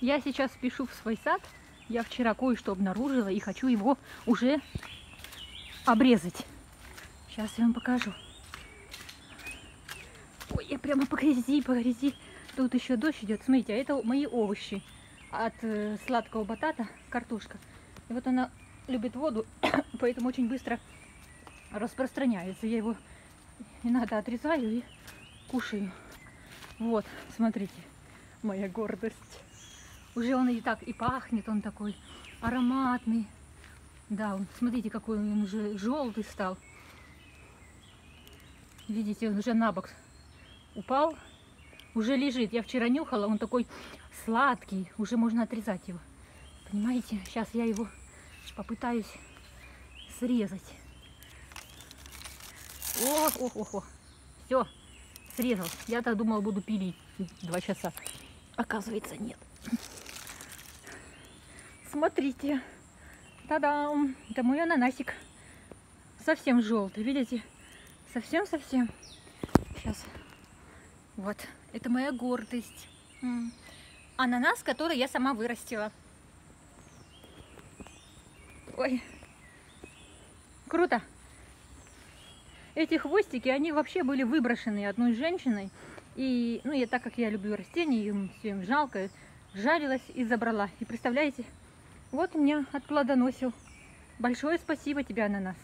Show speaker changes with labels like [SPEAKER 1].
[SPEAKER 1] Я сейчас спешу в свой сад. Я вчера кое-что обнаружила и хочу его уже обрезать. Сейчас я вам покажу. Ой, я прямо по грязи, по грязи. Тут еще дождь идет. Смотрите, а это мои овощи от э, сладкого батата, картошка. И вот она любит воду, поэтому очень быстро распространяется. Я его иногда отрезаю и кушаю. Вот, смотрите, моя гордость. Уже он и так и пахнет, он такой ароматный. Да, он, смотрите, какой он уже желтый стал. Видите, он уже на бок упал. Уже лежит. Я вчера нюхала, он такой сладкий. Уже можно отрезать его. Понимаете? Сейчас я его попытаюсь срезать. Ох, ох, ох, ох. Все, срезал. Я так думала, буду пилить два часа. Оказывается, нет. Смотрите. Та-дам! Это мой ананасик. Совсем желтый, видите? Совсем-совсем. Сейчас. Вот. Это моя гордость. Ананас, который я сама вырастила. Ой. Круто. Эти хвостики, они вообще были выброшены одной женщиной. И, ну, я так как я люблю растения, им все им жалко, жарилась и забрала. И представляете, вот у меня отплодоносил. Большое спасибо тебе, ананас.